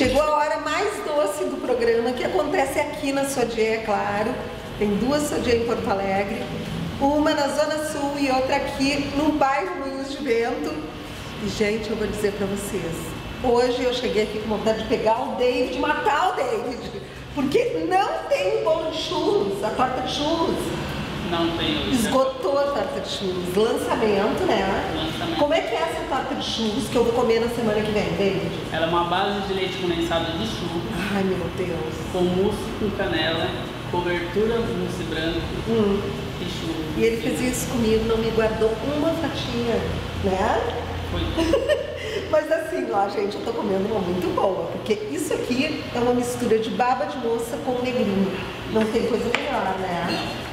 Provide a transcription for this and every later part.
Chegou a hora mais doce do programa, que acontece aqui na Sodier, é claro. Tem duas Sodier em Porto Alegre, uma na Zona Sul e outra aqui no bairro Moinhos de Vento. E, gente, eu vou dizer para vocês, hoje eu cheguei aqui com vontade de pegar o David, matar o David, porque não tem bolo de churros, a torta de churros. Não tem hoje. Esgotou a torta de churros. Lançamento, né? Lançamento. Como é que é essa torta de churros que eu vou comer na semana que vem, David? Ela é uma base de leite condensado de churro, Ai, meu Deus. com mousse com canela, cobertura mousse branco Hum. e churro. E ele fez isso comigo, não me guardou uma fatia, né? Foi assim, ó, gente, eu tô comendo uma muito boa, porque isso aqui é uma mistura de baba de moça com negrinho. Não tem coisa melhor, né?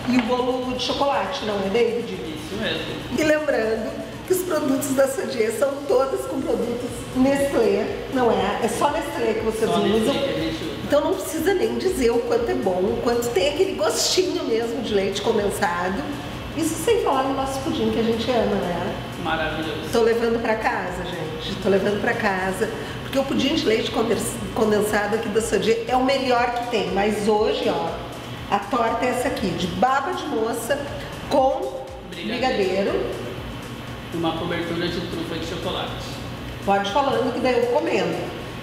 E o bolo de chocolate, não é, David? isso mesmo. E lembrando que os produtos da Sodier são todos com produtos Nestlé, não é? É só Nestlé que vocês Só usam. Então não precisa nem dizer o quanto é bom, o quanto tem aquele gostinho mesmo de leite condensado. Isso sem falar no nosso pudim que a gente ama, né? Maravilhoso. Tô levando pra casa, gente. Tô levando pra casa. Porque o pudim de leite condens- condensado aqui da Sodier é o melhor que tem. Mas hoje, ó, a torta é essa aqui, de baba de moça com Brigadeiro. brigadeiro. Uma cobertura de trufa de chocolate. Pode falando que daí eu comendo.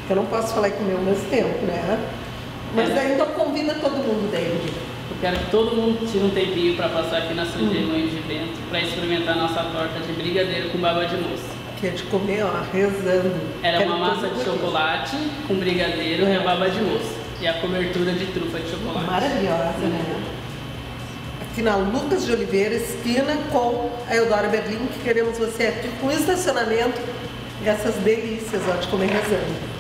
Eu não posso falar e comer ao mesmo tempo, né? Mas É. daí então convida todo mundo, David. Eu quero que todo mundo tire um tempinho para passar aqui na. Sujei Mãe de Vento para experimentar a nossa torta de brigadeiro com baba de moça. Que é de comer, ó, rezando. Ela é Quero uma massa de chocolate com brigadeiro e a baba de moça. E a cobertura de trufa de chocolate. Maravilhosa, né? Aqui na Lucas de Oliveira, esquina com a Eudora Berlim, que queremos você aqui com estacionamento e essas delícias ó, de comer rezando.